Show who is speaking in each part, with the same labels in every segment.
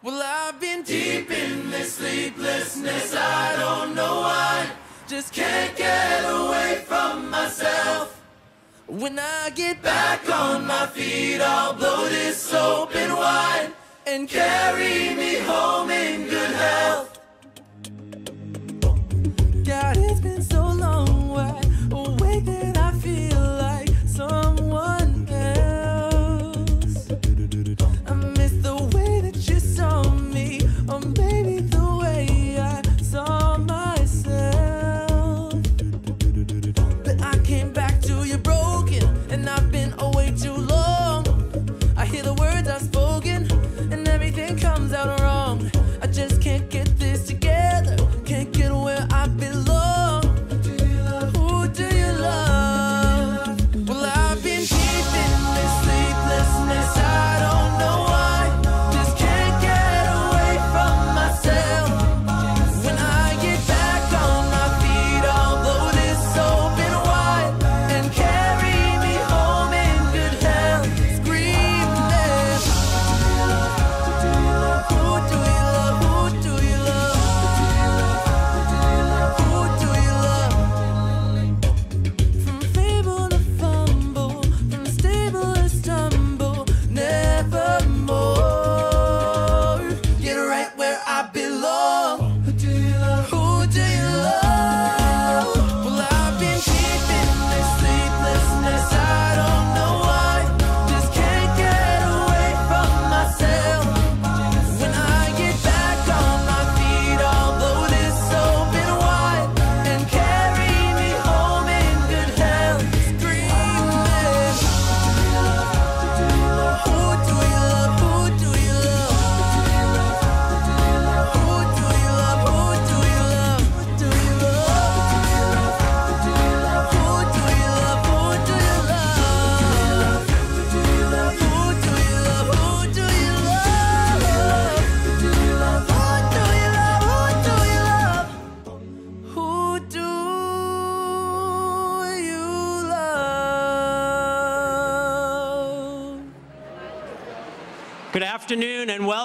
Speaker 1: Well, I've been deep in this sleeplessness, I don't know why. Just can't get away from myself. When I get back on my feet, I'll blow this open wide and carry me home in good health.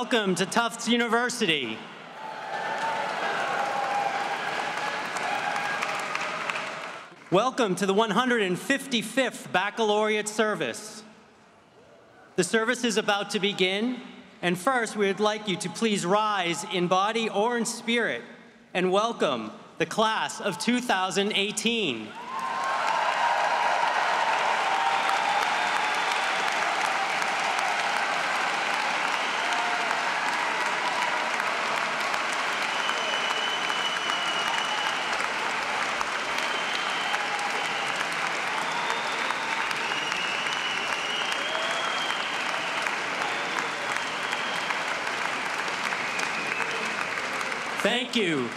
Speaker 2: Welcome to Tufts University. Welcome to the 155th Baccalaureate service. The service is about to begin, and first we would like you to please rise in body or in spirit and welcome the class of 2018.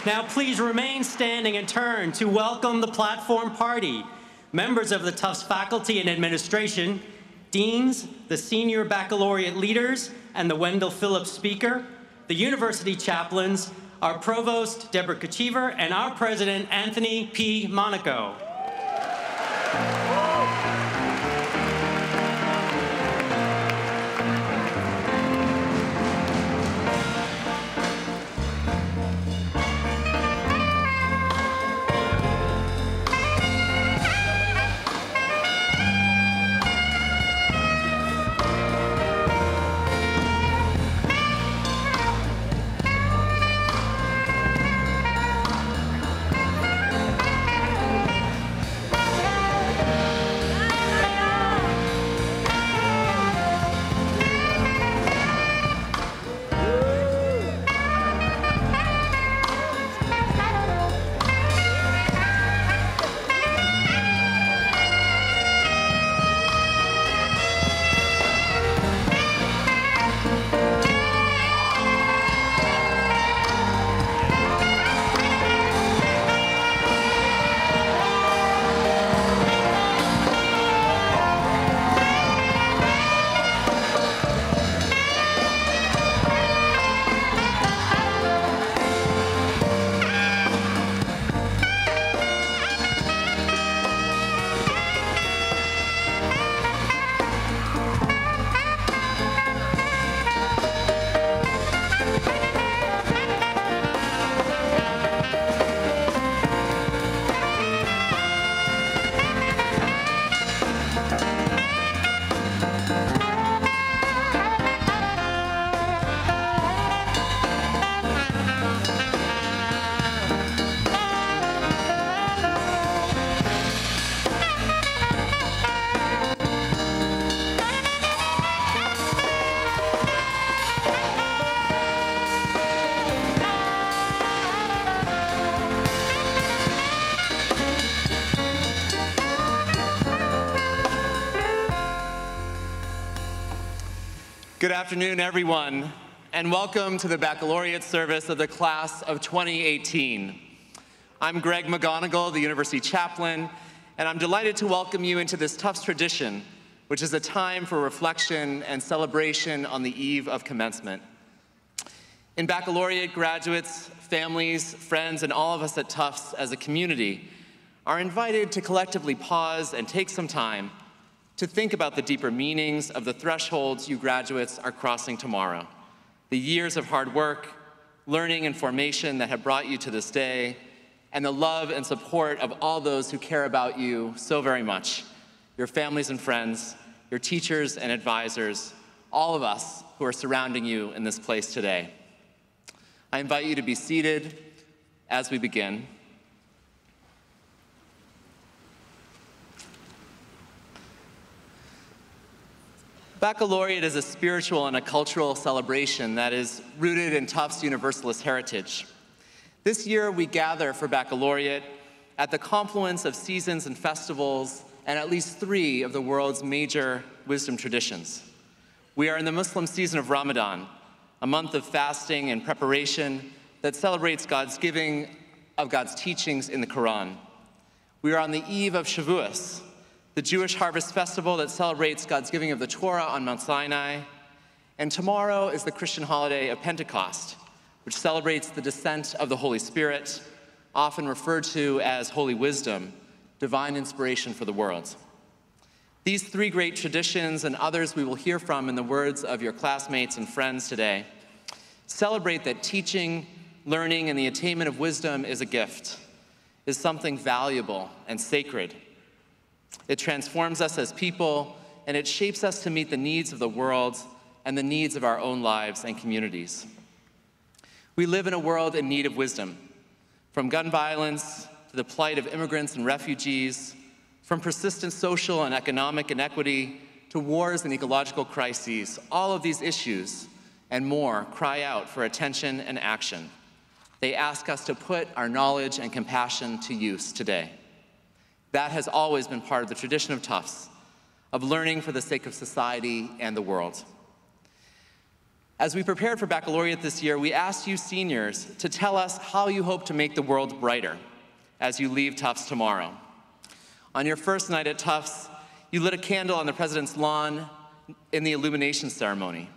Speaker 2: Now please remain standing and turn to welcome the platform party, members of the Tufts faculty and administration, deans, the senior baccalaureate leaders, and the Wendell Phillips speaker, the university chaplains, our provost, Deborah Kochevar, and our president, Anthony P. Monaco.
Speaker 3: Afternoon, everyone, and welcome to the baccalaureate service of the class of 2018. I'm Greg McGonigle, the university chaplain, and I'm delighted to welcome you into this Tufts tradition, which is a time for reflection and celebration on the eve of commencement. In baccalaureate, graduates, families, friends, and all of us at Tufts as a community are invited to collectively pause and take some time to think about the deeper meanings of the thresholds you graduates are crossing tomorrow. The years of hard work, learning, and formation that have brought you to this day, and the love and support of all those who care about you so very much your families and friends, your teachers and advisors, all of us who are surrounding you in this place today. I invite you to be seated as we begin. Baccalaureate is a spiritual and a cultural celebration that is rooted in Tufts Universalist heritage. This year, we gather for Baccalaureate at the confluence of seasons and festivals and at least three of the world's major wisdom traditions. We are in the Muslim season of Ramadan, a month of fasting and preparation that celebrates God's giving of God's teachings in the Quran. We are on the eve of Shavuos, the Jewish harvest festival that celebrates God's giving of the Torah on Mount Sinai. And tomorrow is the Christian holiday of Pentecost, which celebrates the descent of the Holy Spirit, often referred to as Holy Wisdom, divine inspiration for the world. These three great traditions and others we will hear from in the words of your classmates and friends today celebrate that teaching, learning, and the attainment of wisdom is a gift, is something valuable and sacred it transforms us as people, and it shapes us to meet the needs of the world and the needs of our own lives and communities. We live in a world in need of wisdom, from gun violence to the plight of immigrants and refugees, from persistent social and economic inequity to wars and ecological crises. All of these issues and more cry out for attention and action. They ask us to put our knowledge and compassion to use today. That has always been part of the tradition of Tufts, of learning for the sake of society and the world. As we prepared for baccalaureate this year, we asked you seniors to tell us how you hope to make the world brighter as you leave Tufts tomorrow. On your first night at Tufts, you lit a candle on the president's lawn in the illumination ceremony.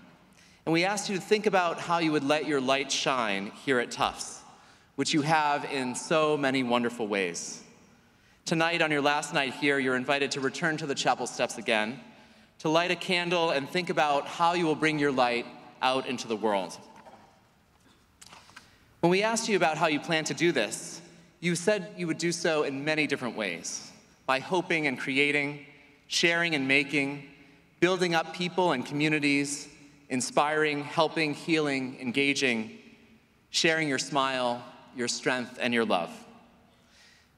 Speaker 3: And we asked you to think about how you would let your light shine here at Tufts, which you have in so many wonderful ways. Tonight, on your last night here, you're invited to return to the chapel steps again, to light a candle and think about how you will bring your light out into the world. When we asked you about how you plan to do this, you said you would do so in many different ways by hoping and creating, sharing and making, building up people and communities, inspiring, helping, healing, engaging, sharing your smile, your strength, and your love.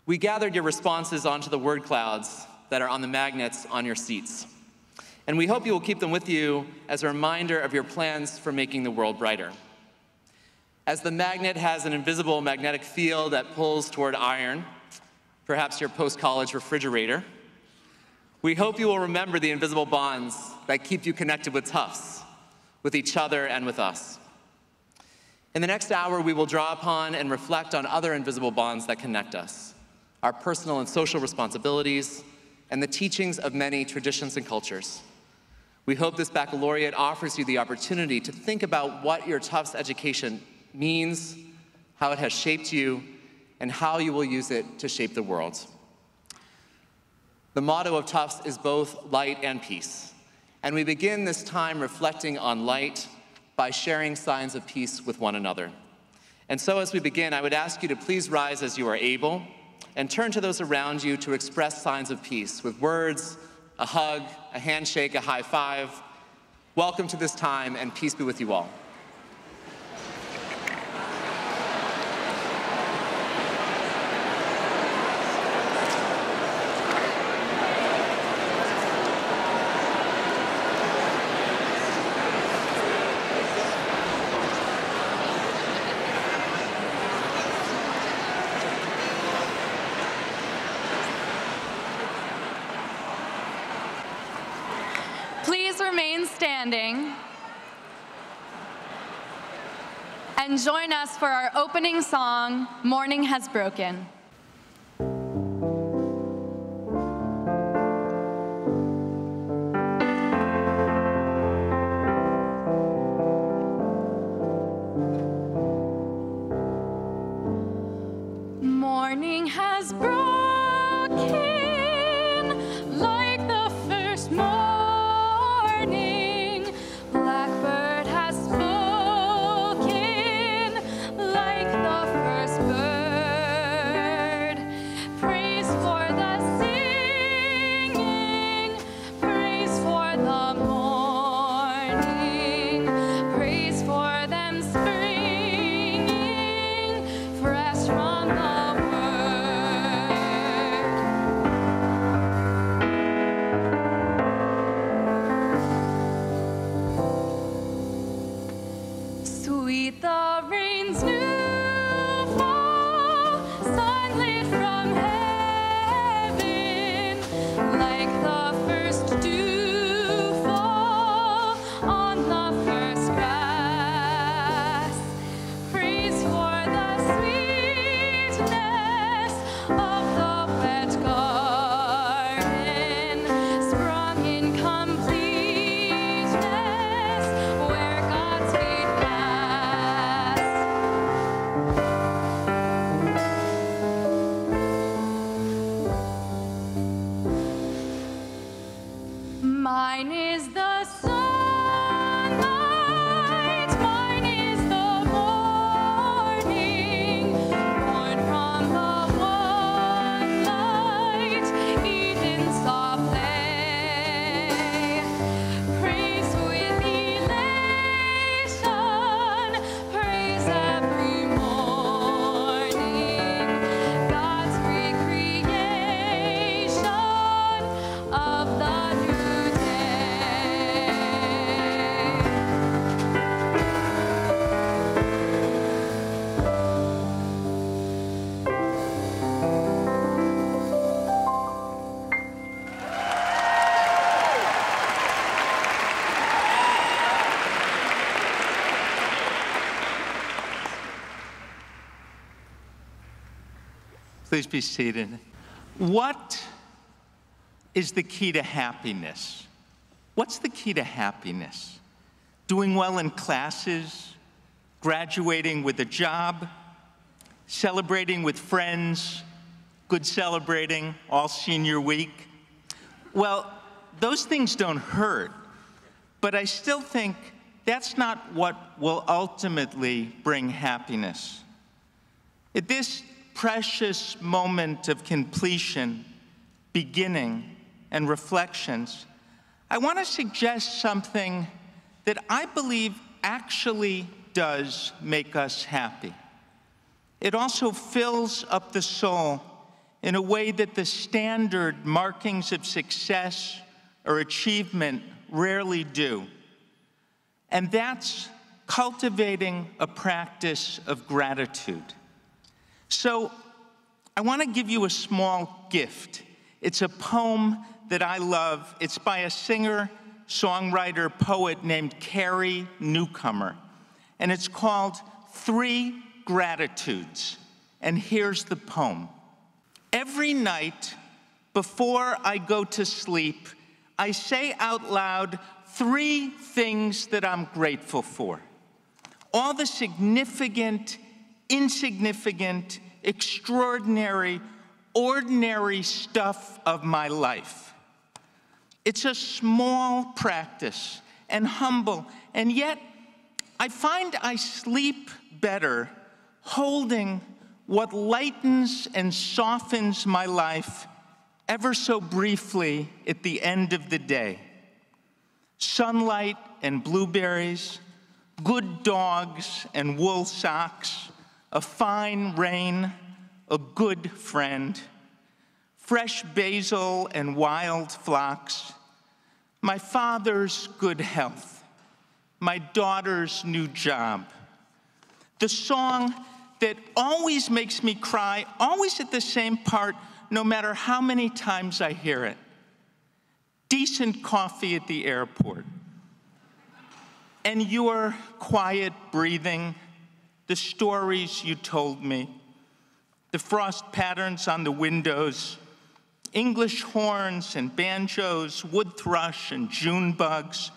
Speaker 3: We gathered your responses onto the word clouds that are on the magnets on your seats. And we hope you will keep them with you as a reminder of your plans for making the world brighter. As the magnet has an invisible magnetic field that pulls toward iron, perhaps your post college refrigerator, we hope you will remember the invisible bonds that keep you connected with Tufts, with each other, and with us. In the next hour, we will draw upon and reflect on other invisible bonds that connect us our personal and social responsibilities, and the teachings of many traditions and cultures. We hope this baccalaureate offers you the opportunity to think about what your Tufts education means, how it has shaped you, and how you will use it to shape the world. The motto of Tufts is both light and peace. And we begin this time reflecting on light by sharing signs of peace with one another. And so, as we begin, I would ask you to please rise as you are able and turn to those around you to express signs of peace with words, a hug, a handshake, a high five. Welcome to this time, and peace be with you all.
Speaker 4: standing and join us for our opening song, Morning Has Broken. Mine is the sunlight,
Speaker 5: Please be seated. What is the key to happiness? What's the key to happiness? Doing well in classes, graduating with a job, celebrating with friends, good celebrating all senior week? Well, those things don't hurt, but I still think that's not what will ultimately bring happiness. This precious moment of completion, beginning, and reflections, I want to suggest something that I believe actually does make us happy. It also fills up the soul in a way that the standard markings of success or achievement rarely do. And that's cultivating a practice of gratitude. So, I want to give you a small gift. It's a poem that I love. It's by a singer, songwriter, poet named Carrie Newcomer. And it's called Three Gratitudes. And here's the poem Every night before I go to sleep, I say out loud three things that I'm grateful for. All the significant, insignificant, extraordinary, ordinary stuff of my life. It's a small practice and humble, and yet I find I sleep better holding what lightens and softens my life ever so briefly at the end of the day. Sunlight and blueberries, good dogs and wool socks, a fine rain, a good friend, fresh basil and wild phlox, my father's good health, my daughter's new job, the song that always makes me cry, always at the same part, no matter how many times I hear it. Decent coffee at the airport. And your quiet breathing, the stories you told me, the frost patterns on the windows, English horns and banjos, wood thrush and June bugs,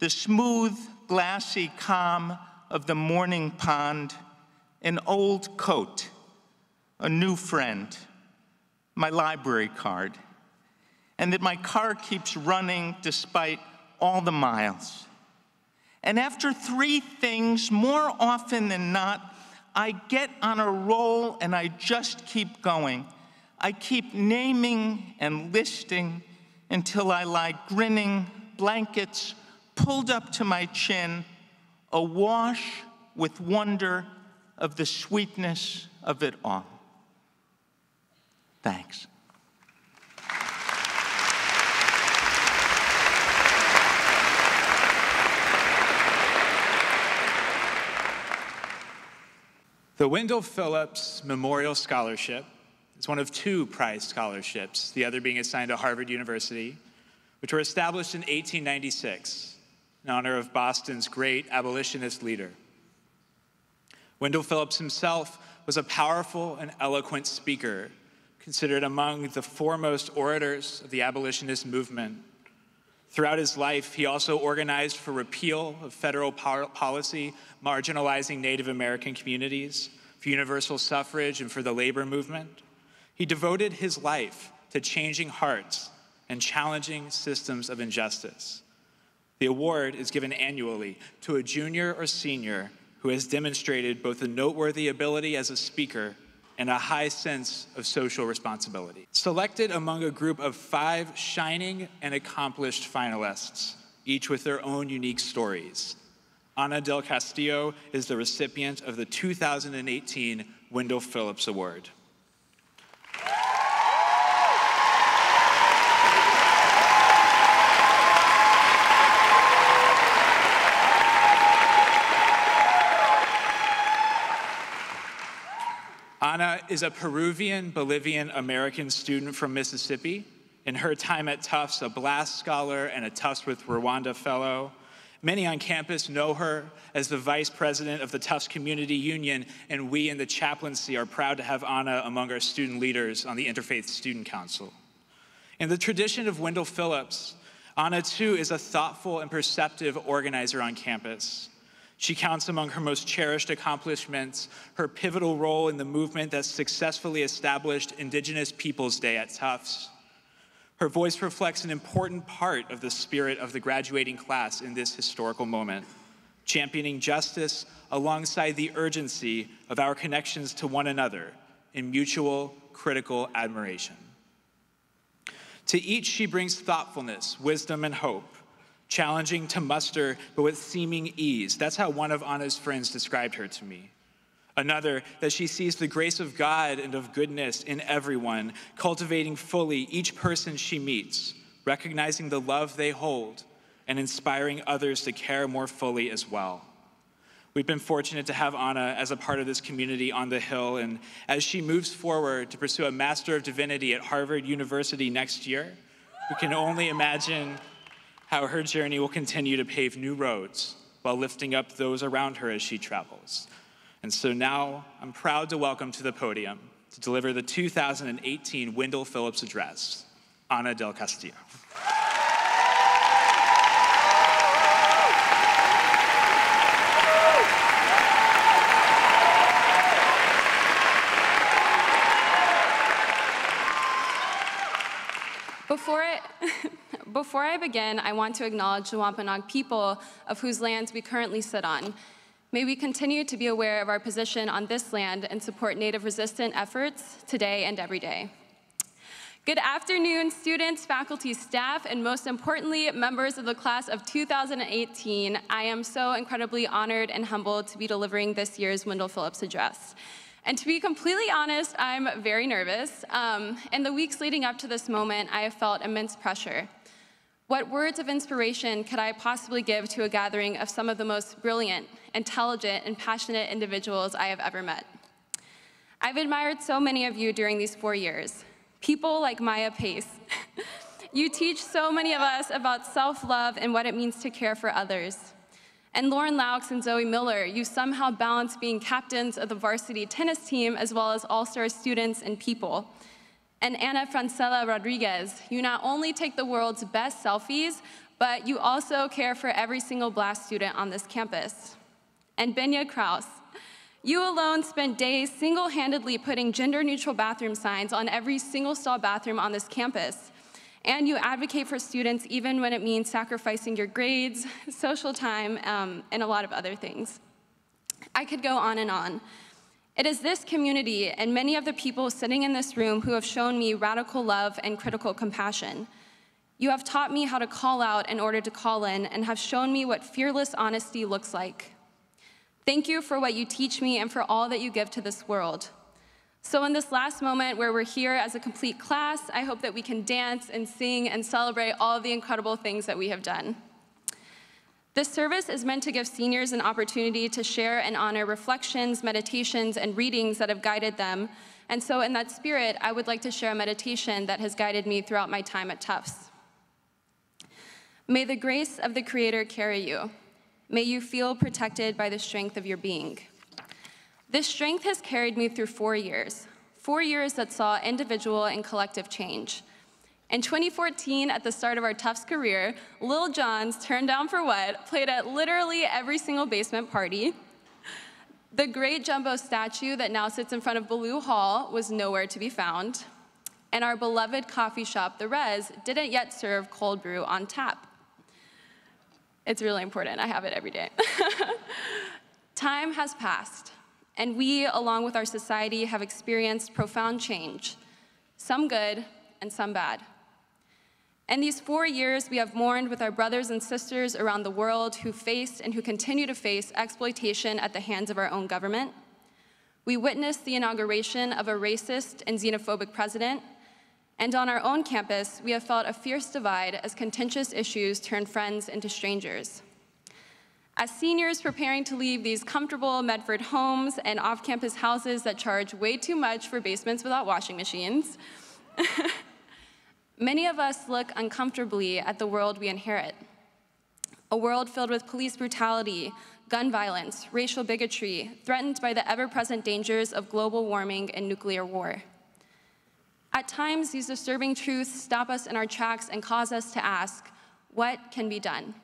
Speaker 5: the smooth, glassy calm of the morning pond, an old coat, a new friend, my library card, and that my car keeps running despite all the miles. And after three things, more often than not, I get on a roll and I just keep going. I keep naming and listing until I lie grinning, blankets pulled up to my chin, awash with wonder of the sweetness of it all. Thanks.
Speaker 6: The Wendell Phillips Memorial Scholarship is one of two prize scholarships, the other being assigned to Harvard University, which were established in 1896 in honor of Boston's great abolitionist leader. Wendell Phillips himself was a powerful and eloquent speaker, considered among the foremost orators of the abolitionist movement. Throughout his life, he also organized for repeal of federal policy marginalizing Native American communities, for universal suffrage, and for the labor movement. He devoted his life to changing hearts and challenging systems of injustice. The award is given annually to a junior or senior who has demonstrated both a noteworthy ability as a speaker and a high sense of social responsibility. Selected among a group of five shining and accomplished finalists, each with their own unique stories. Anna del Castillo is the recipient of the 2018 Wendell Phillips Award. Anna is a Peruvian Bolivian American student from Mississippi. In her time at Tufts, a Blast Scholar and a Tufts with Rwanda Fellow. Many on campus know her as the vice president of the Tufts Community Union, and we in the chaplaincy are proud to have Anna among our student leaders on the Interfaith Student Council. In the tradition of Wendell Phillips, Anna too is a thoughtful and perceptive organizer on campus. She counts among her most cherished accomplishments her pivotal role in the movement that successfully established Indigenous Peoples Day at Tufts. Her voice reflects an important part of the spirit of the graduating class in this historical moment, championing justice alongside the urgency of our connections to one another in mutual critical admiration. To each, she brings thoughtfulness, wisdom, and hope challenging to muster, but with seeming ease. That's how one of Anna's friends described her to me. Another, that she sees the grace of God and of goodness in everyone, cultivating fully each person she meets, recognizing the love they hold, and inspiring others to care more fully as well. We've been fortunate to have Anna as a part of this community on the Hill, and as she moves forward to pursue a Master of Divinity at Harvard University next year, we can only imagine how her journey will continue to pave new roads while lifting up those around her as she travels. And so now I'm proud to welcome to the podium to deliver the 2018 Wendell Phillips Address, Anna del Castillo.
Speaker 7: Before I, before I begin, I want to acknowledge the Wampanoag people of whose lands we currently sit on. May we continue to be aware of our position on this land and support Native resistant efforts today and every day. Good afternoon, students, faculty, staff, and most importantly, members of the class of 2018. I am so incredibly honored and humbled to be delivering this year's Wendell Phillips Address. And to be completely honest, I'm very nervous. Um, in the weeks leading up to this moment, I have felt immense pressure. What words of inspiration could I possibly give to a gathering of some of the most brilliant, intelligent, and passionate individuals I have ever met? I've admired so many of you during these four years. People like Maya Pace. you teach so many of us about self love and what it means to care for others. And Lauren Laux and Zoe Miller, you somehow balance being captains of the varsity tennis team as well as all-star students and people. And Ana Francela Rodriguez, you not only take the world's best selfies, but you also care for every single BLAST student on this campus. And Benya Kraus, you alone spent days single-handedly putting gender-neutral bathroom signs on every single stall bathroom on this campus. And you advocate for students even when it means sacrificing your grades, social time, um, and a lot of other things. I could go on and on. It is this community and many of the people sitting in this room who have shown me radical love and critical compassion. You have taught me how to call out in order to call in and have shown me what fearless honesty looks like. Thank you for what you teach me and for all that you give to this world. So in this last moment where we're here as a complete class, I hope that we can dance and sing and celebrate all the incredible things that we have done. This service is meant to give seniors an opportunity to share and honor reflections, meditations, and readings that have guided them. And so in that spirit, I would like to share a meditation that has guided me throughout my time at Tufts. May the grace of the Creator carry you. May you feel protected by the strength of your being. This strength has carried me through four years, four years that saw individual and collective change. In 2014, at the start of our Tufts career, Lil Jon's Turn Down for What played at literally every single basement party. The great jumbo statue that now sits in front of Ballou Hall was nowhere to be found. And our beloved coffee shop, The Res, didn't yet serve cold brew on tap. It's really important. I have it every day. Time has passed, and we, along with our society, have experienced profound change, some good and some bad. In these four years, we have mourned with our brothers and sisters around the world who faced and who continue to face exploitation at the hands of our own government. We witnessed the inauguration of a racist and xenophobic president and on our own campus, we have felt a fierce divide as contentious issues turn friends into strangers. As seniors preparing to leave these comfortable Medford homes and off-campus houses that charge way too much for basements without washing machines, many of us look uncomfortably at the world we inherit. A world filled with police brutality, gun violence, racial bigotry, threatened by the ever-present dangers of global warming and nuclear war. At times, these disturbing truths stop us in our tracks and cause us to ask, what can be done?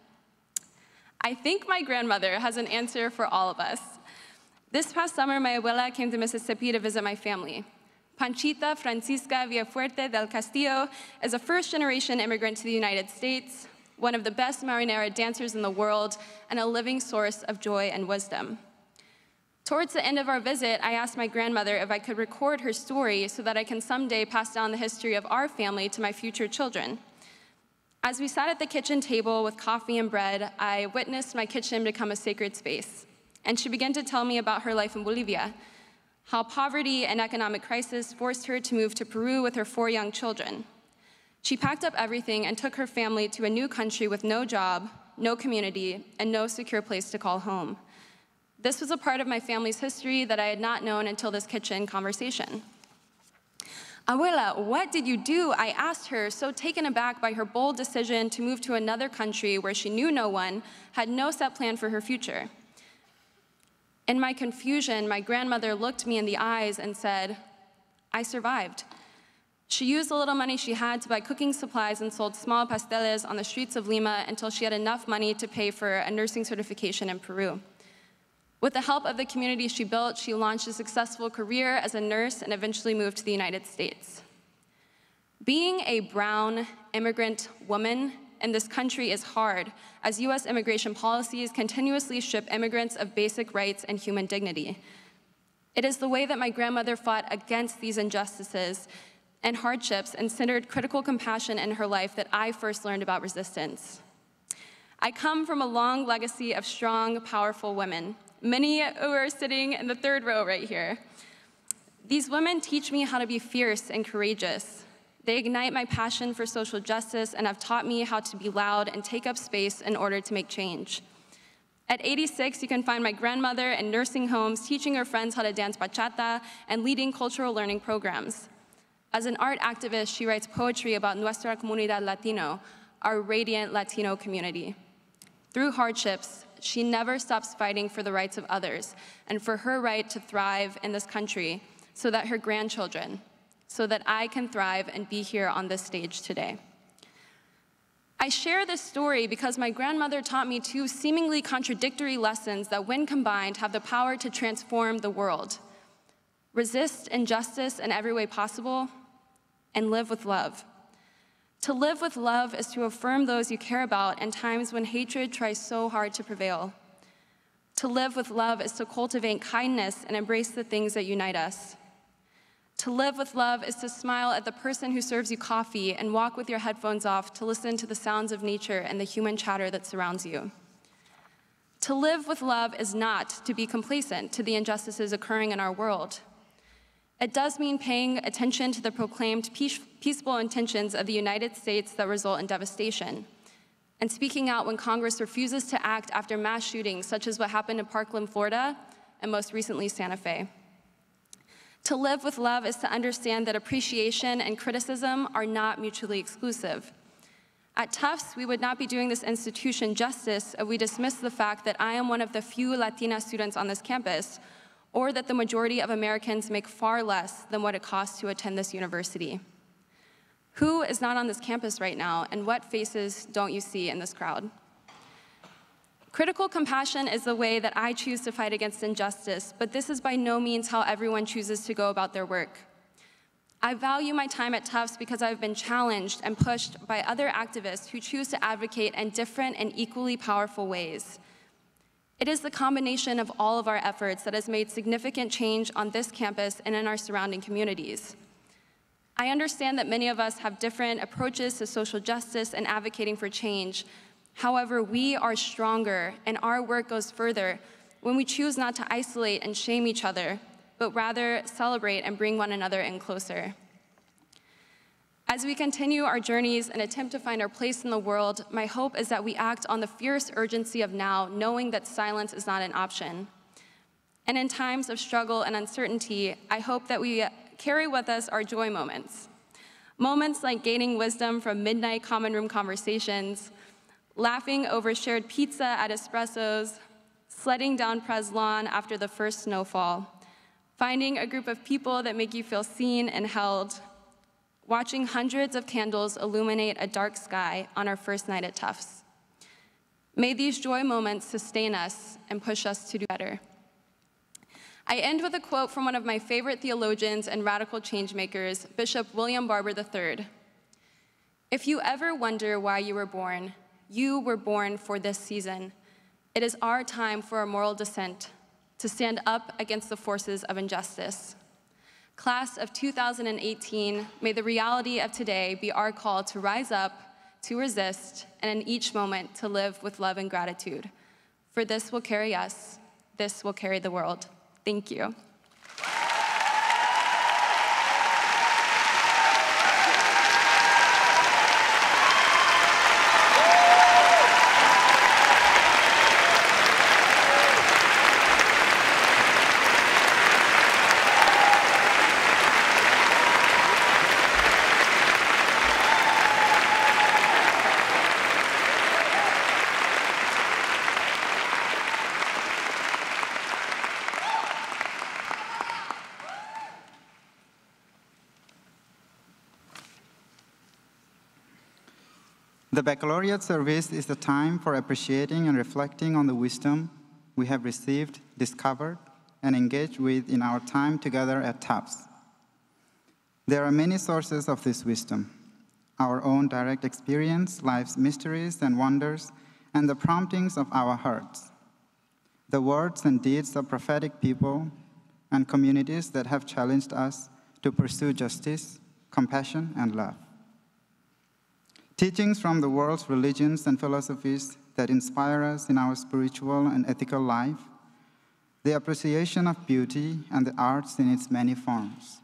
Speaker 7: I think my grandmother has an answer for all of us. This past summer, my abuela came to Mississippi to visit my family. Panchita Francisca Villafuerte del Castillo is a first-generation immigrant to the United States, one of the best marinera dancers in the world, and a living source of joy and wisdom. Towards the end of our visit, I asked my grandmother if I could record her story so that I can someday pass down the history of our family to my future children. As we sat at the kitchen table with coffee and bread, I witnessed my kitchen become a sacred space. And she began to tell me about her life in Bolivia, how poverty and economic crisis forced her to move to Peru with her four young children. She packed up everything and took her family to a new country with no job, no community, and no secure place to call home. This was a part of my family's history that I had not known until this kitchen conversation. Abuela, what did you do? I asked her, so taken aback by her bold decision to move to another country where she knew no one, had no set plan for her future. In my confusion, my grandmother looked me in the eyes and said, I survived. She used the little money she had to buy cooking supplies and sold small pasteles on the streets of Lima until she had enough money to pay for a nursing certification in Peru. With the help of the community she built, she launched a successful career as a nurse and eventually moved to the United States. Being a brown immigrant woman in this country is hard, as US immigration policies continuously strip immigrants of basic rights and human dignity. It is the way that my grandmother fought against these injustices and hardships and centered critical compassion in her life that I first learned about resistance. I come from a long legacy of strong, powerful women many who are sitting in the third row right here. These women teach me how to be fierce and courageous. They ignite my passion for social justice and have taught me how to be loud and take up space in order to make change. At 86, you can find my grandmother in nursing homes teaching her friends how to dance bachata and leading cultural learning programs. As an art activist, she writes poetry about Nuestra Comunidad Latino, our radiant Latino community. Through hardships, she never stops fighting for the rights of others and for her right to thrive in this country so that her grandchildren, so that I can thrive and be here on this stage today. I share this story because my grandmother taught me two seemingly contradictory lessons that, when combined, have the power to transform the world resist injustice in every way possible, and live with love. To live with love is to affirm those you care about in times when hatred tries so hard to prevail. To live with love is to cultivate kindness and embrace the things that unite us. To live with love is to smile at the person who serves you coffee and walk with your headphones off to listen to the sounds of nature and the human chatter that surrounds you. To live with love is not to be complacent to the injustices occurring in our world. It does mean paying attention to the proclaimed peace, peaceful intentions of the United States that result in devastation, and speaking out when Congress refuses to act after mass shootings, such as what happened in Parkland, Florida, and most recently, Santa Fe. To live with love is to understand that appreciation and criticism are not mutually exclusive. At Tufts, we would not be doing this institution justice if we dismiss the fact that I am one of the few Latina students on this campus, or that the majority of Americans make far less than what it costs to attend this university. Who is not on this campus right now, and what faces don't you see in this crowd? Critical compassion is the way that I choose to fight against injustice, but this is by no means how everyone chooses to go about their work. I value my time at Tufts because I've been challenged and pushed by other activists who choose to advocate in different and equally powerful ways. It is the combination of all of our efforts that has made significant change on this campus and in our surrounding communities. I understand that many of us have different approaches to social justice and advocating for change, However, we are stronger and our work goes further when we choose not to isolate and shame each other, but rather celebrate and bring one another in closer. As we continue our journeys and attempt to find our place in the world, my hope is that we act on the fierce urgency of now, knowing that silence is not an option. And in times of struggle and uncertainty, I hope that we carry with us our joy moments. Moments like gaining wisdom from midnight common room conversations, laughing over shared pizza at espressos, sledding down Pres Lawn after the first snowfall, finding a group of people that make you feel seen and held, watching hundreds of candles illuminate a dark sky on our first night at Tufts. May these joy moments sustain us and push us to do better. I end with a quote from one of my favorite theologians and radical changemakers, Bishop William Barber III. If you ever wonder why you were born, you were born for this season. It is our time for a moral dissent, to stand up against the forces of injustice. Class of 2018, may the reality of today be our call to rise up, to resist, and in each moment to live with love and gratitude. For this will carry us, this will carry the world. Thank you.
Speaker 8: The baccalaureate service is a time for appreciating and reflecting on the wisdom we have received, discovered, and engaged with in our time together at Tufts. There are many sources of this wisdom our own direct experience, life's mysteries and wonders, and the promptings of our hearts. The words and deeds of prophetic people and communities that have challenged us to pursue justice, compassion, and love. Teachings from the world's religions and philosophies that inspire us in our spiritual and ethical life, the appreciation of beauty and the arts in its many forms,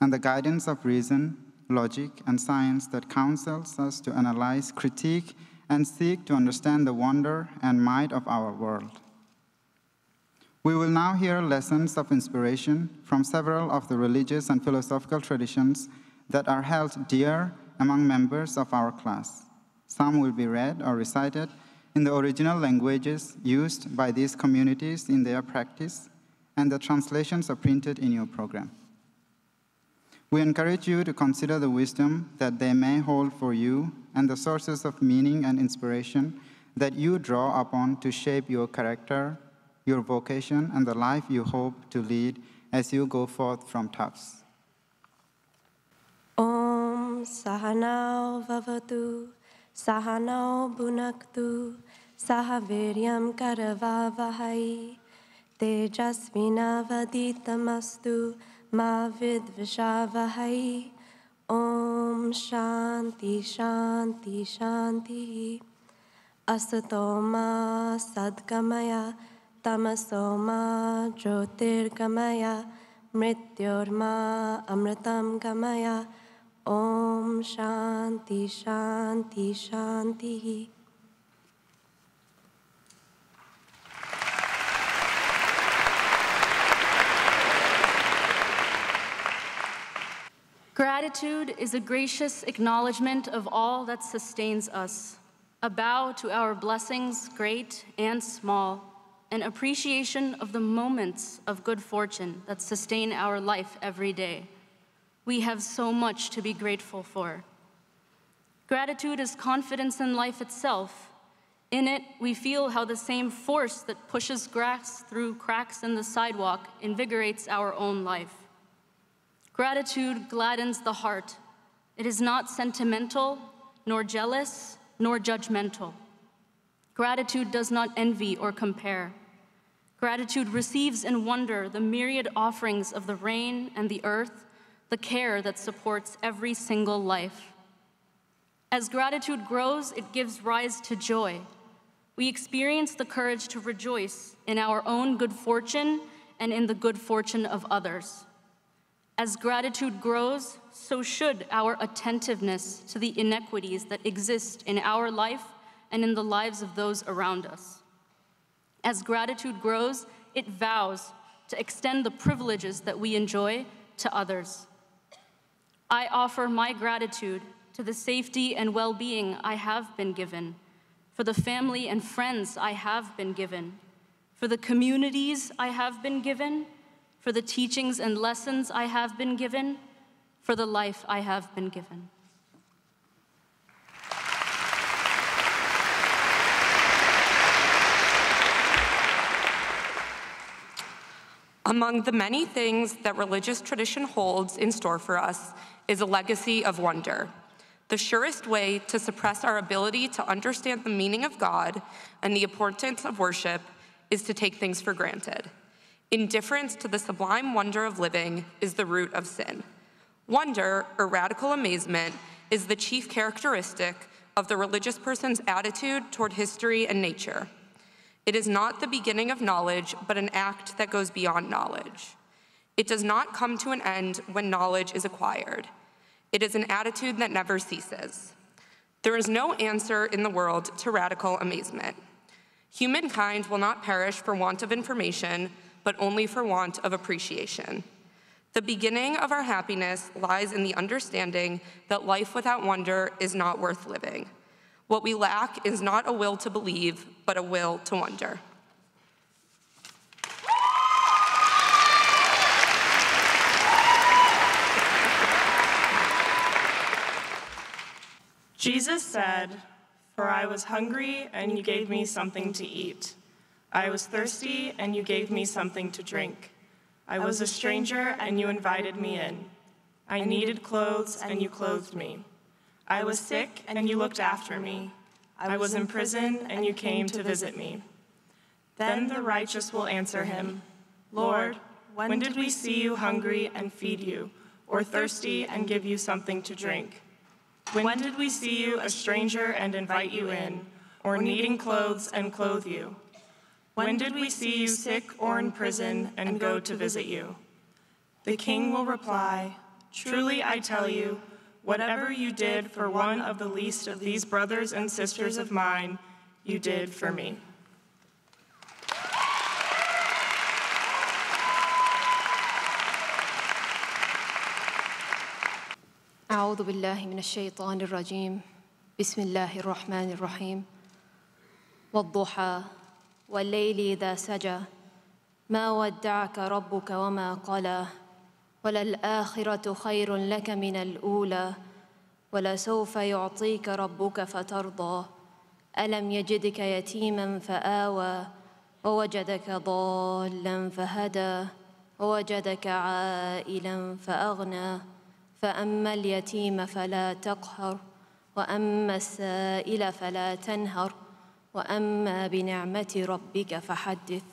Speaker 8: and the guidance of reason, logic, and science that counsels us to analyze, critique, and seek to understand the wonder and might of our world. We will now hear lessons of inspiration from several of the religious and philosophical traditions that are held dear among members of our class. Some will be read or recited, in the original languages used by these communities in their practice, and the translations are printed in your program. We encourage you to consider the wisdom that they may hold for you and the sources of meaning and inspiration that you draw upon to shape your character, your vocation, and the life you hope to lead as you go forth from Tufts.
Speaker 9: सहनाव भवतु सहनौ भुनक्तु, सह वीर्यं करवावहै। तेजस्विनावदितमस्तु मा विद्विषावहै। ॐ शान्ति शान्ति, शान्तिः। असतो मा सद्गमय, तमसो मा ज्योतिर्गमय, मृत्योर्मा अमृतं गमया। Om Shanti Shanti Shanti.
Speaker 10: Gratitude is a gracious acknowledgement of all that sustains us, a bow to our blessings, great and small, an appreciation of the moments of good fortune that sustain our life every day. We have so much to be grateful for. Gratitude is confidence in life itself. In it, we feel how the same force that pushes grass through cracks in the sidewalk invigorates our own life. Gratitude gladdens the heart. It is not sentimental, nor jealous, nor judgmental. Gratitude does not envy or compare. Gratitude receives in wonder the myriad offerings of the rain and the earth, the care that supports every single life. As gratitude grows, it gives rise to joy. We experience the courage to rejoice in our own good fortune and in the good fortune of others. As gratitude grows, so should our attentiveness to the inequities that exist in our life and in the lives of those around us. As gratitude grows, it vows to extend the privileges that we enjoy to others. I offer my gratitude to the safety and well being I have been given, for the family and friends I have been given, for the communities I have been given, for the teachings and lessons I have been given, for the life I have been given.
Speaker 11: Among the many things that religious tradition holds in store for us is a legacy of wonder. The surest way to suppress our ability to understand the meaning of God and the importance of worship is to take things for granted. Indifference to the sublime wonder of living is the root of sin. Wonder, or radical amazement, is the chief characteristic of the religious person's attitude toward history and nature. It is not the beginning of knowledge, but an act that goes beyond knowledge. It does not come to an end when knowledge is acquired. It is an attitude that never ceases. There is no answer in the world to radical amazement. Humankind will not perish for want of information, but only for want of appreciation. The beginning of our happiness lies in the understanding that life without wonder is not worth living. What we lack is not a will to believe, but a will to wonder.
Speaker 12: Jesus said, For I was hungry, and you gave me something to eat. I was thirsty, and you gave me something to drink. I was a stranger, and you invited me in. I needed clothes, and you clothed me. I was sick, and you looked after me. I was in prison, and you came to visit me. Then the righteous will answer him Lord, when did we see you hungry and feed you, or thirsty and give you something to drink? When did we see you a stranger and invite you in, or needing clothes and clothe you? When did we see you sick or in prison and go to visit you? The king will reply, Truly I tell you, whatever you did for one of the least of these brothers and sisters of mine, you did for me.
Speaker 13: أعوذ بالله من الشيطان الرجيم. بسم الله الرحمن الرحيم. والضحى والليل إذا سجى. ما ودعك ربك وما قلى. وللآخرة خير لك من الأولى. ولسوف يعطيك ربك فترضى. ألم يجدك يتيما فآوى. ووجدك ضالا فهدى. ووجدك عائلا فأغنى. فأما اليتيم فلا تقهر وأما السائل فلا تنهر وأما بنعمة ربك فحدث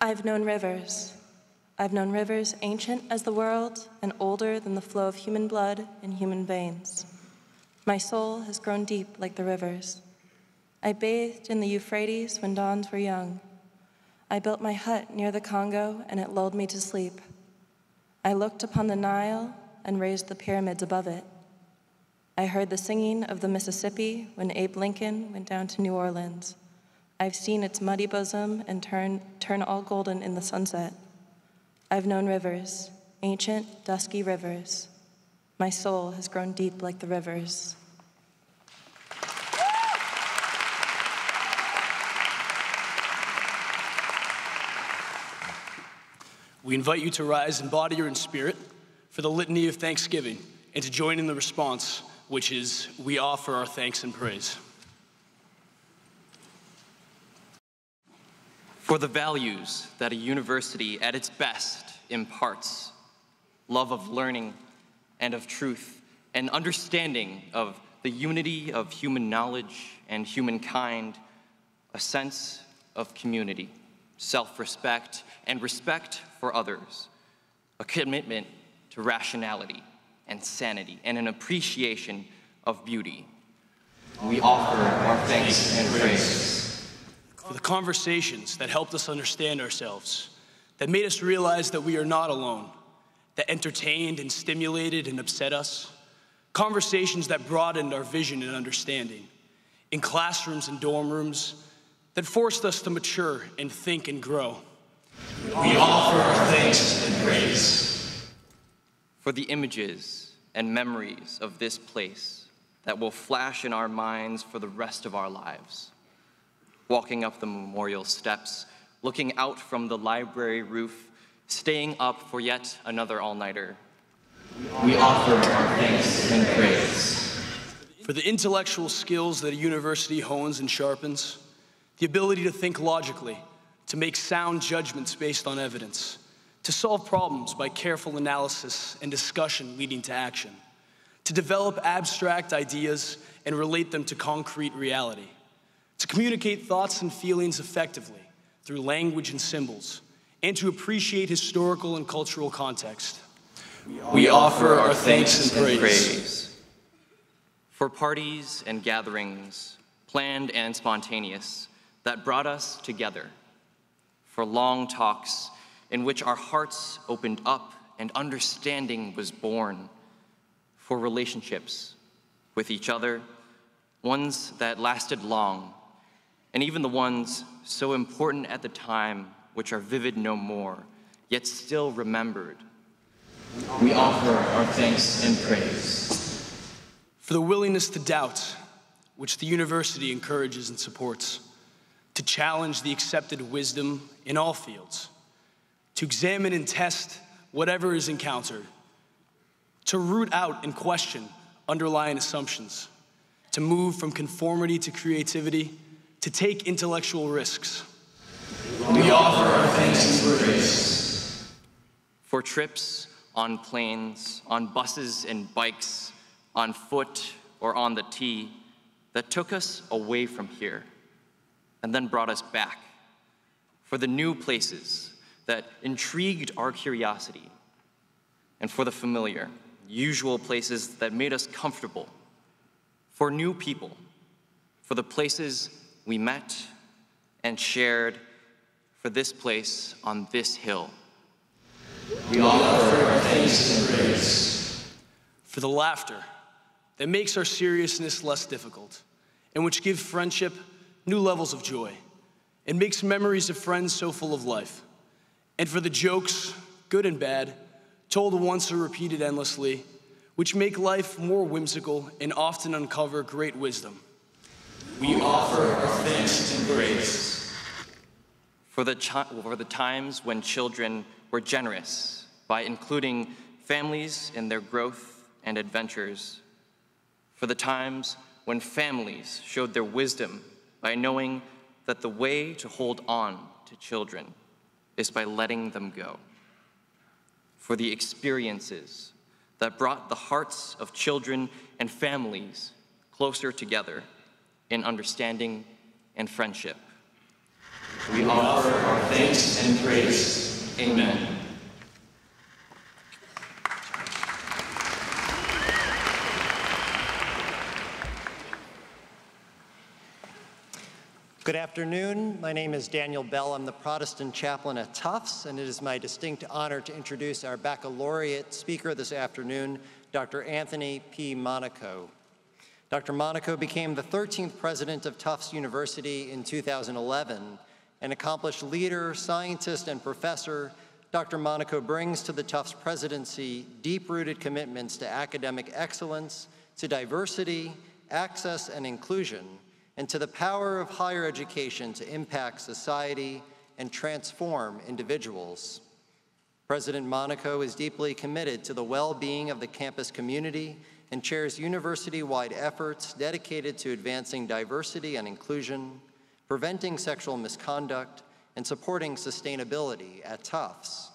Speaker 9: I've known rivers. I've known rivers ancient as the world and older than the flow of human blood in human veins. My soul has grown deep like the rivers. I bathed in the Euphrates when dawns were young. I built my hut near the Congo and it lulled me to sleep. I looked upon the Nile and raised the pyramids above it. I heard the singing of the Mississippi when Abe Lincoln went down to New Orleans. I've seen its muddy bosom and turn, turn all golden in the sunset. I've known rivers, ancient, dusky rivers. My soul has grown deep like the rivers.
Speaker 14: We invite you to rise in body or in spirit for the litany of thanksgiving and to join in the response, which is we offer our thanks and praise.
Speaker 15: For the values that a university at its best imparts love of learning and of truth, and understanding of the unity of human knowledge and humankind, a sense of community, self respect, and respect for others, a commitment to rationality and sanity, and an appreciation of beauty. We offer our thanks and praise.
Speaker 14: For the conversations that helped us understand ourselves, that made us realize that we are not alone, that entertained and stimulated and upset us, conversations that broadened our vision and understanding, in classrooms and dorm rooms, that forced us to mature and think and grow.
Speaker 15: We offer our thanks and praise. For the images and memories of this place that will flash in our minds for the rest of our lives. Walking up the memorial steps, looking out from the library roof, staying up for yet another all nighter. We offer our thanks and praise.
Speaker 14: For the intellectual skills that a university hones and sharpens, the ability to think logically, to make sound judgments based on evidence, to solve problems by careful analysis and discussion leading to action, to develop abstract ideas and relate them to concrete reality, to communicate thoughts and feelings effectively through language and symbols, and to appreciate historical and cultural context.
Speaker 15: We offer our thanks and praise. For parties and gatherings, planned and spontaneous, that brought us together. For long talks in which our hearts opened up and understanding was born. For relationships with each other, ones that lasted long, and even the ones so important at the time which are vivid no more, yet still remembered. We offer our thanks and praise.
Speaker 14: For the willingness to doubt, which the university encourages and supports, to challenge the accepted wisdom in all fields, to examine and test whatever is encountered, to root out and question underlying assumptions, to move from conformity to creativity, to take intellectual risks.
Speaker 15: We offer our thanks and praise. For trips on planes, on buses and bikes, on foot or on the T that took us away from here and then brought us back. For the new places that intrigued our curiosity and for the familiar, usual places that made us comfortable. For new people, for the places we met and shared for this place on this hill. We offer our thanks and praise.
Speaker 14: For the laughter that makes our seriousness less difficult and which gives friendship new levels of joy It makes memories of friends so full of life. And for the jokes, good and bad, told once or repeated endlessly, which make life more whimsical and often uncover great wisdom.
Speaker 15: We offer our thanks and grace for the, for the times when children were generous by including families in their growth and adventures, for the times when families showed their wisdom by knowing that the way to hold on to children is by letting them go, for the experiences that brought the hearts of children and families closer together in understanding and friendship. We offer our thanks and praise. Amen.
Speaker 16: Good afternoon. My name is Daniel Bell. I'm the Protestant chaplain at Tufts, and it is my distinct honor to introduce our baccalaureate speaker this afternoon, Dr. Anthony P. Monaco. Dr. Monaco became the 13th president of Tufts University in 2011. An accomplished leader, scientist, and professor, Dr. Monaco brings to the Tufts presidency deep-rooted commitments to academic excellence, to diversity, access, and inclusion, and to the power of higher education to impact society and transform individuals. President Monaco is deeply committed to the well-being of the campus community and chairs university-wide efforts dedicated to advancing diversity and inclusion, preventing sexual misconduct, and supporting sustainability at Tufts.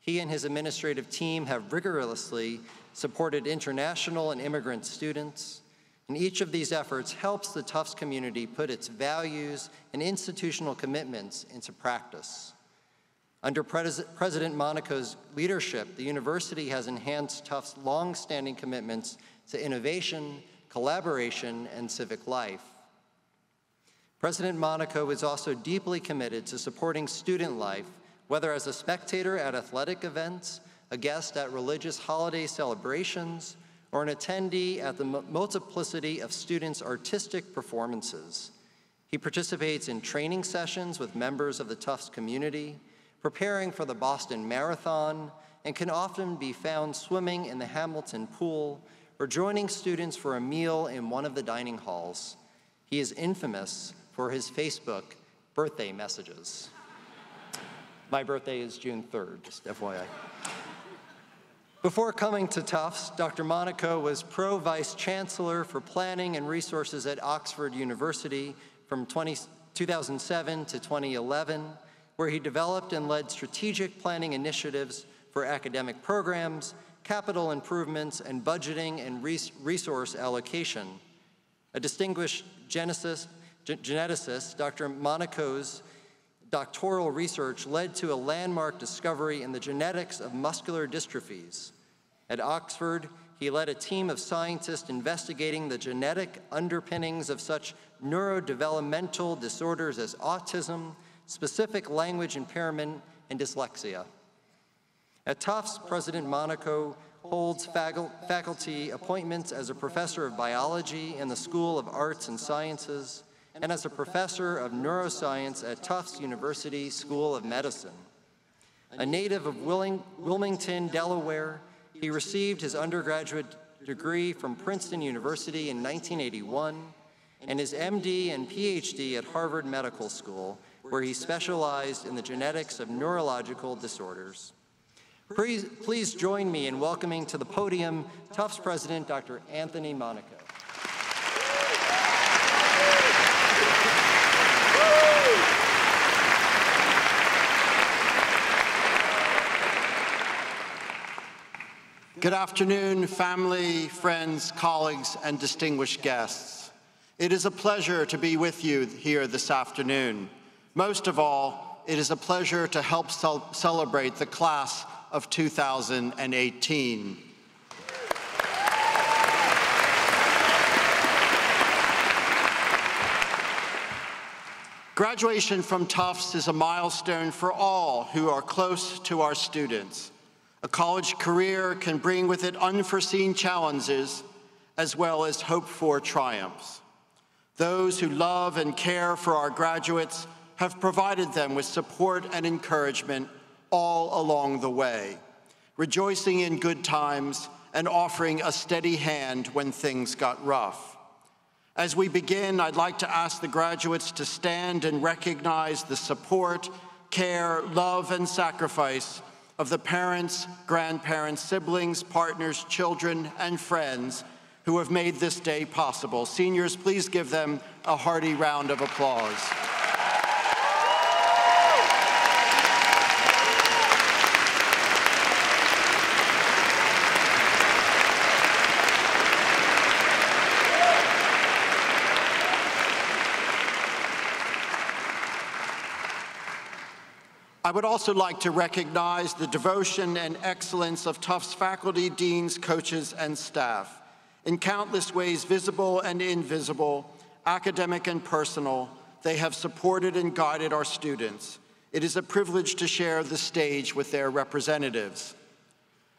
Speaker 16: He and his administrative team have rigorously supported international and immigrant students, and each of these efforts helps the Tufts community put its values and institutional commitments into practice. Under Pres President Monaco's leadership, the university has enhanced Tufts' long-standing commitments to innovation, collaboration, and civic life. President Monaco is also deeply committed to supporting student life, whether as a spectator at athletic events, a guest at religious holiday celebrations, or an attendee at the multiplicity of students' artistic performances. He participates in training sessions with members of the Tufts community, preparing for the Boston Marathon, and can often be found swimming in the Hamilton Pool or joining students for a meal in one of the dining halls. He is infamous for his Facebook birthday messages. My birthday is June 3rd, just FYI. Before coming to Tufts, Dr. Monaco was Pro Vice Chancellor for Planning and Resources at Oxford University from 20, 2007 to 2011, where he developed and led strategic planning initiatives for academic programs, capital improvements, and budgeting and res resource allocation. A distinguished geneticist, geneticist, Dr. Monaco's doctoral research led to a landmark discovery in the genetics of muscular dystrophies. At Oxford, he led a team of scientists investigating the genetic underpinnings of such neurodevelopmental disorders as autism, specific language impairment, and dyslexia. At Tufts, President Monaco holds faculty appointments as a professor of biology in the School of Arts and Sciences and as a professor of neuroscience at Tufts University School of Medicine. A native of Wilmington, Delaware, he received his undergraduate degree from Princeton University in 1981 and his MD and PhD at Harvard Medical School, where he specialized in the genetics of neurological disorders. Please, please join me in welcoming to the podium Tufts President Dr. Anthony Monaco.
Speaker 17: Good afternoon, family, friends, colleagues, and distinguished guests. It is a pleasure to be with you here this afternoon. Most of all, it is a pleasure to help celebrate the class of 2018. Graduation from Tufts is a milestone for all who are close to our students. A college career can bring with it unforeseen challenges as well as hoped for triumphs. Those who love and care for our graduates have provided them with support and encouragement all along the way. rejoicing in good times and offering a steady hand when things got rough. As we begin, I'd like to ask the graduates to stand and recognize the support, care, love, and sacrifice of the parents, grandparents, siblings, partners, children, and friends who have made this day possible. Seniors, please give them a hearty round of applause. I would also like to recognize the devotion and excellence of Tufts faculty, deans, coaches, and staff. In countless ways, visible and invisible, academic and personal, they have supported and guided our students. It is a privilege to share the stage with their representatives.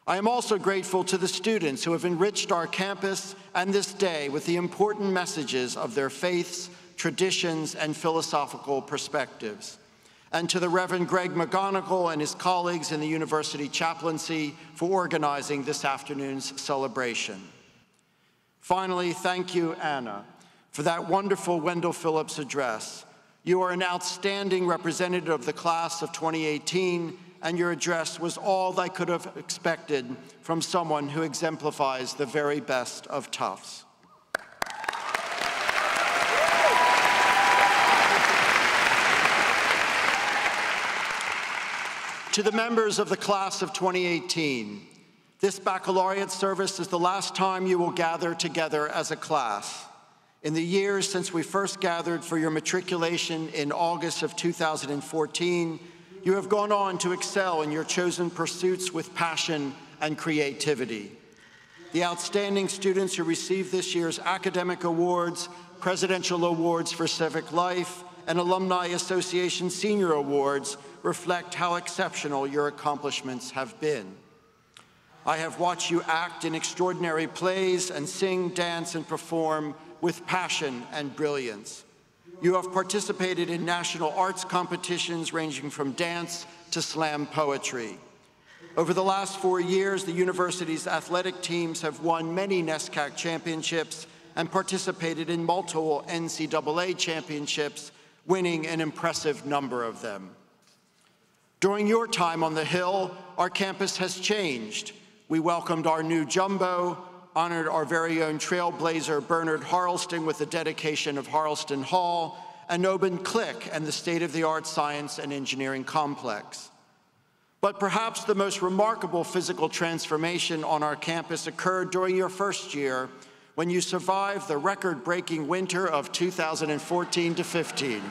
Speaker 17: I am also grateful to the students who have enriched our campus and this day with the important messages of their faiths, traditions, and philosophical perspectives and to the Reverend Greg McGonigle and his colleagues in the university chaplaincy for organizing this afternoon's celebration. Finally, thank you, Anna, for that wonderful Wendell Phillips address. You are an outstanding representative of the class of 2018, and your address was all I could have expected from someone who exemplifies the very best of Tufts. To the members of the class of 2018, this baccalaureate service is the last time you will gather together as a class. In the years since we first gathered for your matriculation in August of 2014, you have gone on to excel in your chosen pursuits with passion and creativity. The outstanding students who received this year's academic awards, presidential awards for civic life, and Alumni Association Senior Awards reflect how exceptional your accomplishments have been. I have watched you act in extraordinary plays and sing, dance, and perform with passion and brilliance. You have participated in national arts competitions ranging from dance to slam poetry. Over the last four years, the university's athletic teams have won many NESCAC championships and participated in multiple NCAA championships, winning an impressive number of them. During your time on the Hill, our campus has changed. We welcomed our new jumbo, honored our very own trailblazer Bernard Harleston with the dedication of Harleston Hall, and opened CLIC and the state-of-the-art science and engineering complex. But perhaps the most remarkable physical transformation on our campus occurred during your first year when you survived the record-breaking winter of 2014 to 15.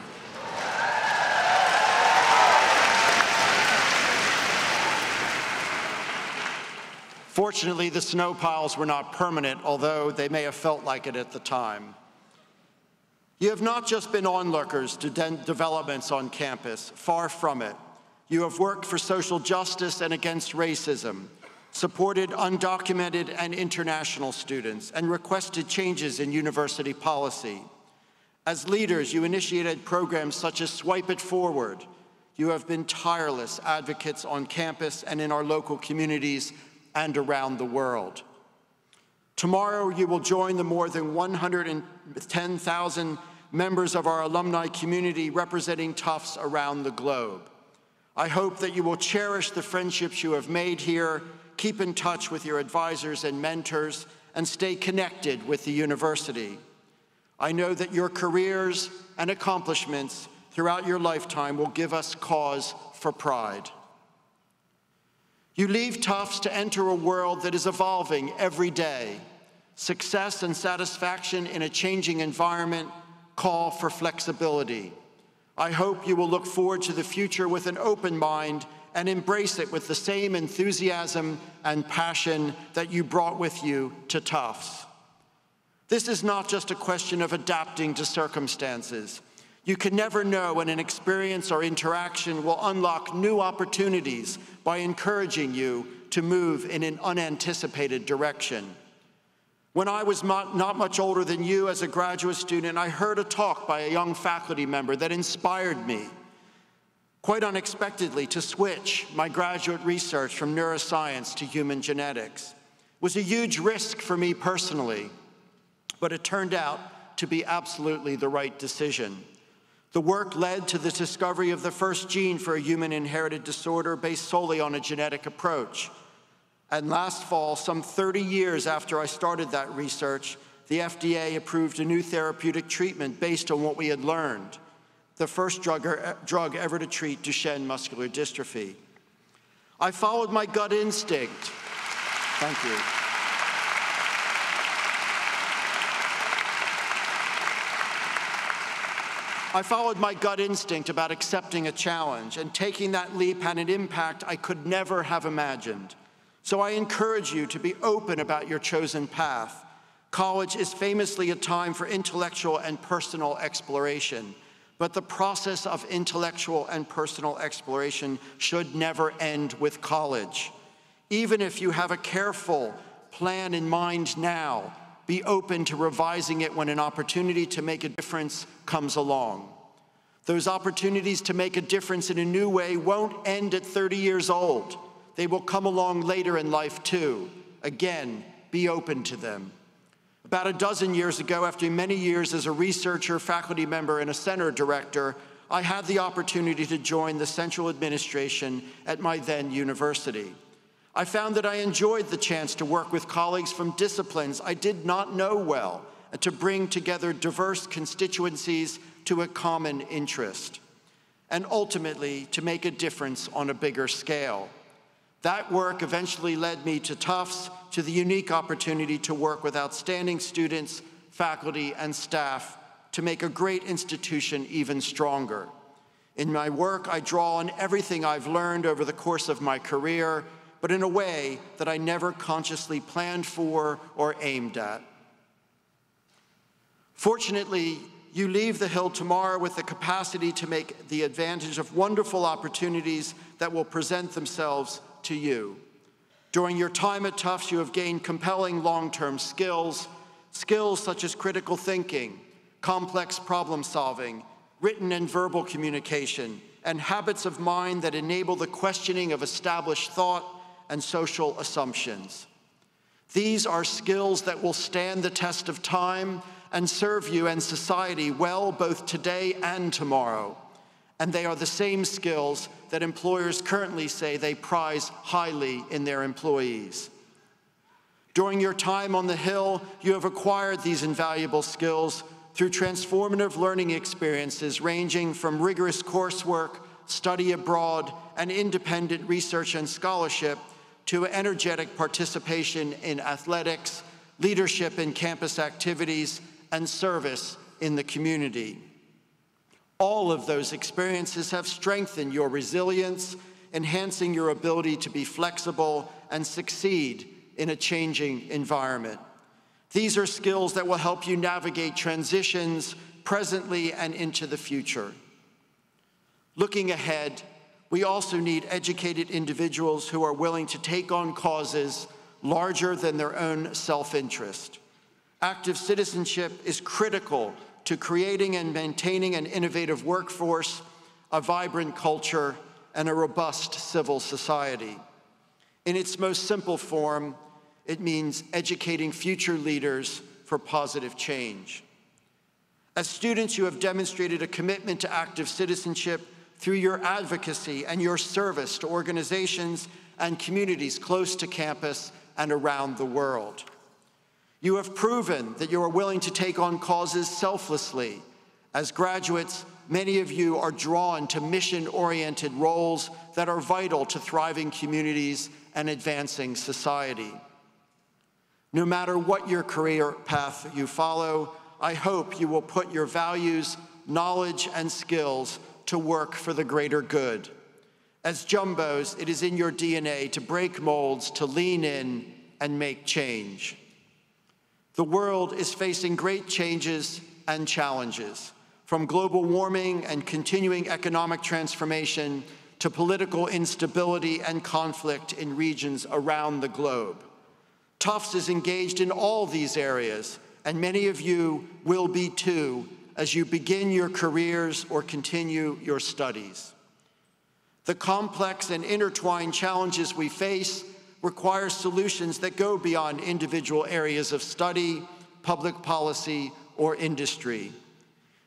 Speaker 17: Fortunately, the snow piles were not permanent, although they may have felt like it at the time. You have not just been onlookers to de developments on campus, far from it. You have worked for social justice and against racism, supported undocumented and international students, and requested changes in university policy. As leaders, you initiated programs such as Swipe It Forward. You have been tireless advocates on campus and in our local communities and around the world. Tomorrow, you will join the more than 110,000 members of our alumni community representing Tufts around the globe. I hope that you will cherish the friendships you have made here, keep in touch with your advisors and mentors, and stay connected with the university. I know that your careers and accomplishments throughout your lifetime will give us cause for pride. You leave Tufts to enter a world that is evolving every day. Success and satisfaction in a changing environment call for flexibility. I hope you will look forward to the future with an open mind and embrace it with the same enthusiasm and passion that you brought with you to Tufts. This is not just a question of adapting to circumstances. You can never know when an experience or interaction will unlock new opportunities by encouraging you to move in an unanticipated direction. When I was not, much older than you as a graduate student, I heard a talk by a young faculty member that inspired me. Quite unexpectedly, to switch my graduate research from neuroscience to human genetics was a huge risk for me personally, but it turned out to be absolutely the right decision. The work led to the discovery of the first gene for a human inherited disorder based solely on a genetic approach. And last fall, some 30 years after I started that research, the FDA approved a new therapeutic treatment based on what we had learned, the first drug, er, drug ever to treat Duchenne muscular dystrophy. I followed my gut instinct. Thank you. I followed my gut instinct about accepting a challenge, and taking that leap had an impact I could never have imagined. So I encourage you to be open about your chosen path. College is famously a time for intellectual and personal exploration, but the process of intellectual and personal exploration should never end with college. Even if you have a careful plan in mind now, be open to revising it when an opportunity to make a difference comes along. Those opportunities to make a difference in a new way won't end at 30 years old. They will come along later in life too. Again, be open to them. About a dozen years ago, after many years as a researcher, faculty member, and a center director, I had the opportunity to join the central administration at my then university. I found that I enjoyed the chance to work with colleagues from disciplines I did not know well and to bring together diverse constituencies to a common interest, and ultimately to make a difference on a bigger scale. That work eventually led me to Tufts, to the unique opportunity to work with outstanding students, faculty, and staff to make a great institution even stronger. In my work, I draw on everything I've learned over the course of my career but in a way that I never consciously planned for or aimed at. Fortunately, you leave the Hill tomorrow with the capacity to make the advantage of wonderful opportunities that will present themselves to you. During your time at Tufts, you have gained compelling long-term skills, skills such as critical thinking, complex problem solving, written and verbal communication, and habits of mind that enable the questioning of established thought and social assumptions. These are skills that will stand the test of time and serve you and society well both today and tomorrow. And they are the same skills that employers currently say they prize highly in their employees. During your time on the Hill, you have acquired these invaluable skills through transformative learning experiences ranging from rigorous coursework, study abroad, and independent research and scholarship to energetic participation in athletics, leadership in campus activities, and service in the community. All of those experiences have strengthened your resilience, enhancing your ability to be flexible and succeed in a changing environment. These are skills that will help you navigate transitions presently and into the future. Looking ahead, we also need educated individuals who are willing to take on causes larger than their own self-interest. Active citizenship is critical to creating and maintaining an innovative workforce, a vibrant culture, and a robust civil society. In its most simple form, it means educating future leaders for positive change. As students, you have demonstrated a commitment to active citizenship through your advocacy and your service to organizations and communities close to campus and around the world. You have proven that you are willing to take on causes selflessly. As graduates, many of you are drawn to mission-oriented roles that are vital to thriving communities and advancing society. No matter what your career path you follow, I hope you will put your values, knowledge, and skills to work for the greater good. As jumbos, it is in your DNA to break molds, to lean in, and make change. The world is facing great changes and challenges, from global warming and continuing economic transformation to political instability and conflict in regions around the globe. Tufts is engaged in all these areas, and many of you will be too as you begin your careers or continue your studies. The complex and intertwined challenges we face require solutions that go beyond individual areas of study, public policy, or industry.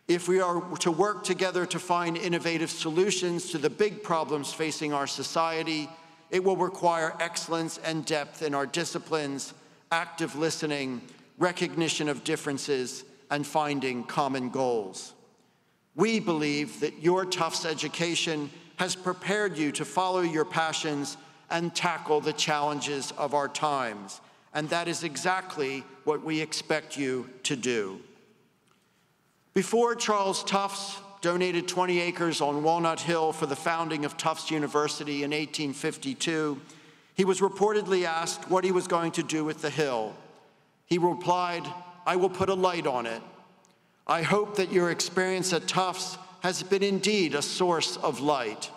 Speaker 17: If we are to work together to find innovative solutions to the big problems facing our society, it will require excellence and depth in our disciplines, active listening, recognition of differences, and finding common goals. We believe that your Tufts education has prepared you to follow your passions and tackle the challenges of our times. And that is exactly what we expect you to do. Before Charles Tufts donated 20 acres on Walnut Hill for the founding of Tufts University in 1852, he was reportedly asked what he was going to do with the hill. He replied, I will put a light on it. I hope that your experience at Tufts has been indeed a source of light.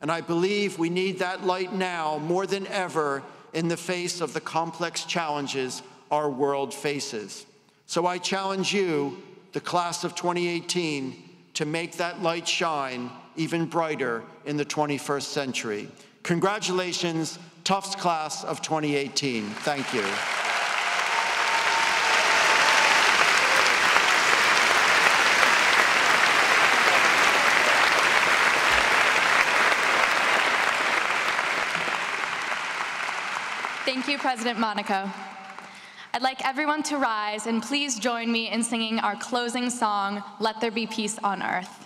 Speaker 17: And I believe we need that light now more than ever in the face of the complex challenges our world faces. So I challenge you, the class of 2018, to make that light shine even brighter in the 21st century. Congratulations, Tufts class of 2018. Thank you.
Speaker 4: Thank you, President Monaco. I'd like everyone to rise and please join me in singing our closing song, Let There Be Peace on Earth.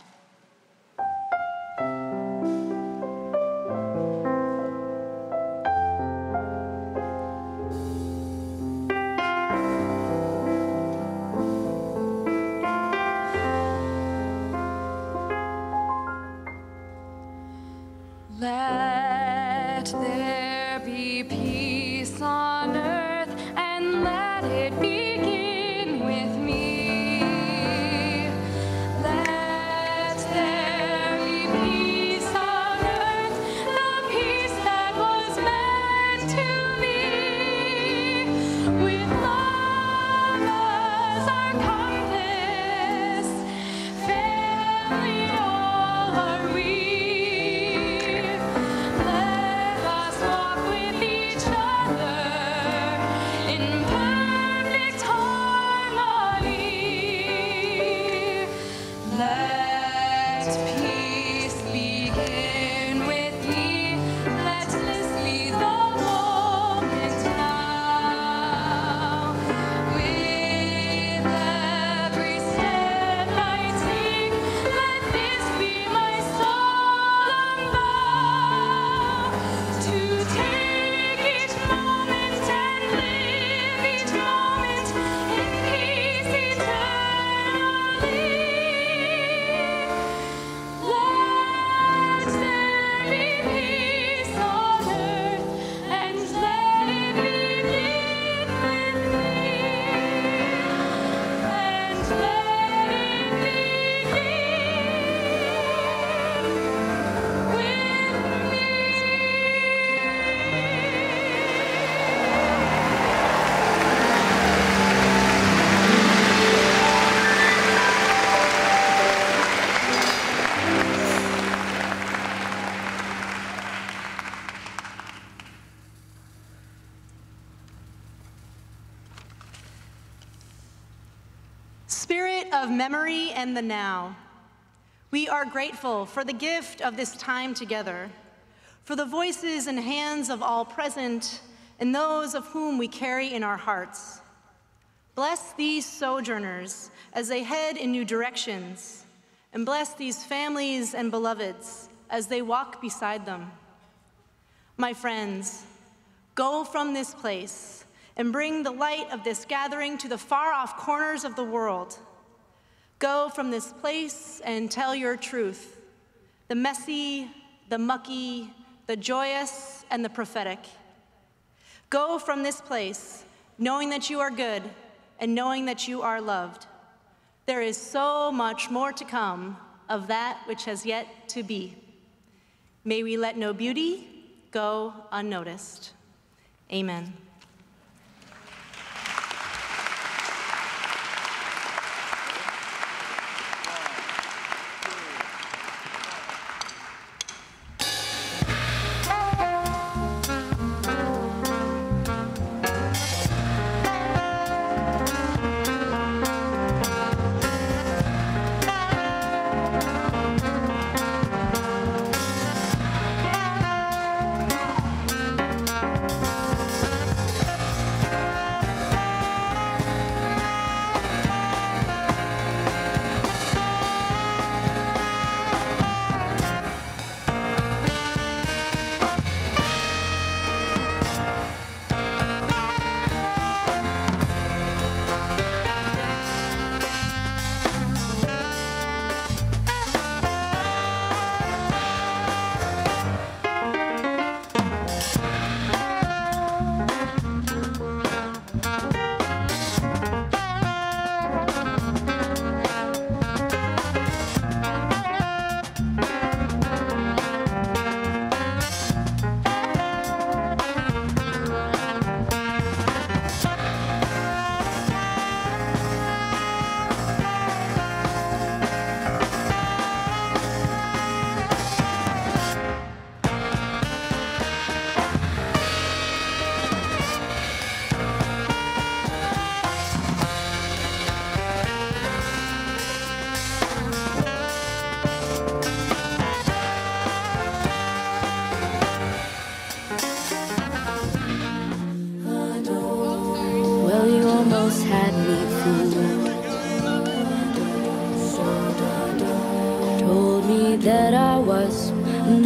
Speaker 18: And the now.
Speaker 19: We are grateful for the gift of this time together, for the voices and hands of all present, and those of whom we carry in our hearts. Bless these sojourners as they head in new directions, and bless these families and beloveds as they walk beside them. My friends, go from this place and bring the light of this gathering to the far off corners of the world. Go from this place and tell your truth the messy, the mucky, the joyous, and the prophetic. Go from this place knowing that you are good and knowing that you are loved. There is so much more to come of that which has yet to be. May we let no beauty go unnoticed. Amen.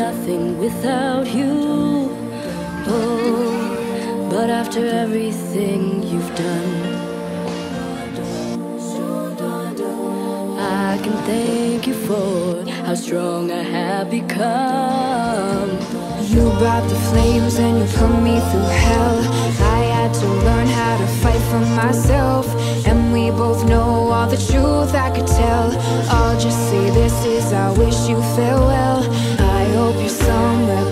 Speaker 18: Nothing without you. Oh, but after everything you've done, I can thank you for how strong I have become.
Speaker 20: You brought the flames and you put me through hell. I had to learn how to fight for myself. And we both know all the truth I could tell. I'll just say this is I wish you farewell somewhere